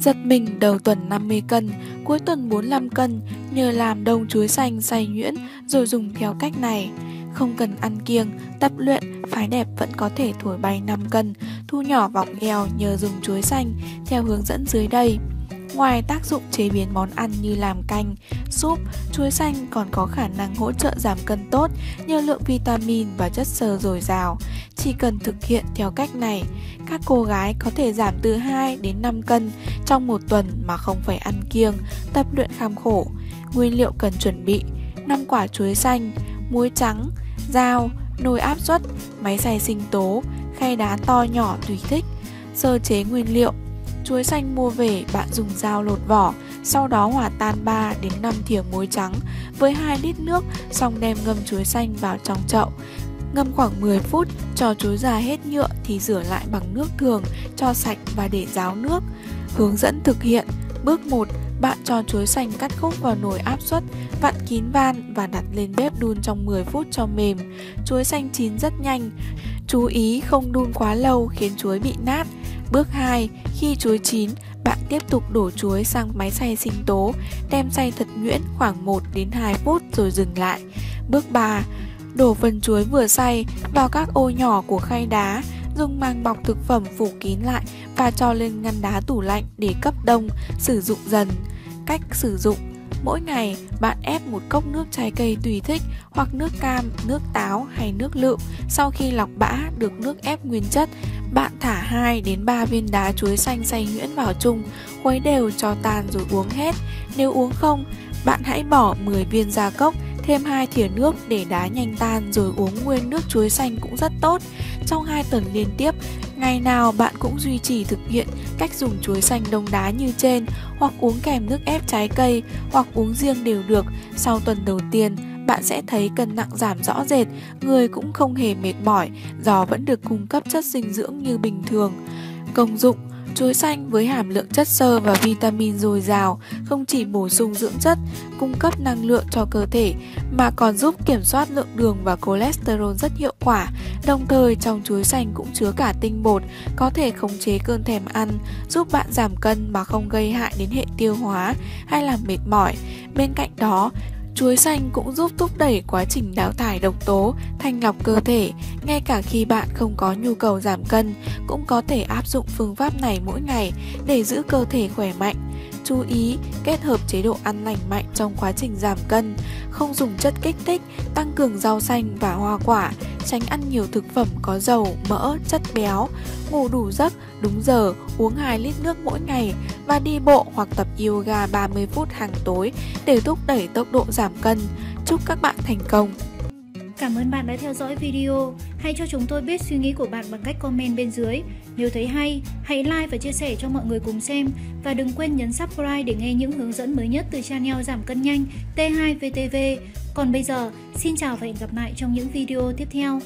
Giật mình đầu tuần 50 cân, cuối tuần 45 cân nhờ làm đông chuối xanh xay nhuyễn rồi dùng theo cách này. Không cần ăn kiêng, tập luyện, phái đẹp vẫn có thể thổi bay 5 cân, thu nhỏ vòng eo nhờ dùng chuối xanh theo hướng dẫn dưới đây. Ngoài tác dụng chế biến món ăn như làm canh, súp, chuối xanh còn có khả năng hỗ trợ giảm cân tốt nhờ lượng vitamin và chất xơ dồi dào. Chỉ cần thực hiện theo cách này, các cô gái có thể giảm từ 2 đến 5 cân trong một tuần mà không phải ăn kiêng, tập luyện kham khổ. Nguyên liệu cần chuẩn bị 5 quả chuối xanh, muối trắng, dao, nồi áp suất, máy xay sinh tố, khay đá to nhỏ tùy thích. Sơ chế nguyên liệu Chuối xanh mua về bạn dùng dao lột vỏ, sau đó hòa tan 3 đến 5 thìa muối trắng với 2 lít nước, xong đem ngâm chuối xanh vào trong chậu. Ngâm khoảng 10 phút, cho chuối già hết nhựa thì rửa lại bằng nước thường, cho sạch và để ráo nước. Hướng dẫn thực hiện Bước 1. Bạn cho chuối xanh cắt khúc vào nồi áp suất, vặn kín van và đặt lên bếp đun trong 10 phút cho mềm. Chuối xanh chín rất nhanh. Chú ý không đun quá lâu khiến chuối bị nát. Bước 2. Khi chuối chín, bạn tiếp tục đổ chuối sang máy xay sinh tố, đem xay thật nhuyễn khoảng 1 đến 2 phút rồi dừng lại. Bước 3. Đổ phần chuối vừa xay vào các ô nhỏ của khay đá, dùng màng bọc thực phẩm phủ kín lại và cho lên ngăn đá tủ lạnh để cấp đông, sử dụng dần. Cách sử dụng Mỗi ngày, bạn ép một cốc nước trái cây tùy thích hoặc nước cam, nước táo hay nước lựu. Sau khi lọc bã được nước ép nguyên chất, bạn thả 2 đến 3 viên đá chuối xanh xay nhuyễn vào chung, khuấy đều cho tan rồi uống hết. Nếu uống không, bạn hãy bỏ 10 viên ra cốc, thêm hai thìa nước để đá nhanh tan rồi uống nguyên nước chuối xanh cũng rất tốt. Trong 2 tuần liên tiếp, ngày nào bạn cũng duy trì thực hiện cách dùng chuối xanh đông đá như trên hoặc uống kèm nước ép trái cây hoặc uống riêng đều được. Sau tuần đầu tiên, bạn sẽ thấy cân nặng giảm rõ rệt, người cũng không hề mệt mỏi, giò vẫn được cung cấp chất dinh dưỡng như bình thường. Công dụng Chuối xanh với hàm lượng chất xơ và vitamin dồi dào không chỉ bổ sung dưỡng chất, cung cấp năng lượng cho cơ thể mà còn giúp kiểm soát lượng đường và cholesterol rất hiệu quả. Đồng thời trong chuối xanh cũng chứa cả tinh bột, có thể khống chế cơn thèm ăn, giúp bạn giảm cân mà không gây hại đến hệ tiêu hóa hay làm mệt mỏi. Bên cạnh đó, Chuối xanh cũng giúp thúc đẩy quá trình đào thải độc tố, thanh lọc cơ thể. Ngay cả khi bạn không có nhu cầu giảm cân, cũng có thể áp dụng phương pháp này mỗi ngày để giữ cơ thể khỏe mạnh. Chú ý kết hợp chế độ ăn lành mạnh trong quá trình giảm cân, không dùng chất kích thích, tăng cường rau xanh và hoa quả, tránh ăn nhiều thực phẩm có dầu, mỡ, chất béo, ngủ đủ giấc, đúng giờ, uống 2 lít nước mỗi ngày và đi bộ hoặc tập yoga 30 phút hàng tối để thúc đẩy tốc độ giảm cân. Chúc các bạn thành công! Cảm ơn bạn đã theo dõi video. Hãy cho chúng tôi biết suy nghĩ của bạn bằng cách comment bên dưới. Nếu thấy hay, hãy like và chia sẻ cho mọi người cùng xem. Và đừng quên nhấn subscribe để nghe những hướng dẫn mới nhất từ channel giảm cân nhanh T2VTV. Còn bây giờ, xin chào và hẹn gặp lại trong những video tiếp theo.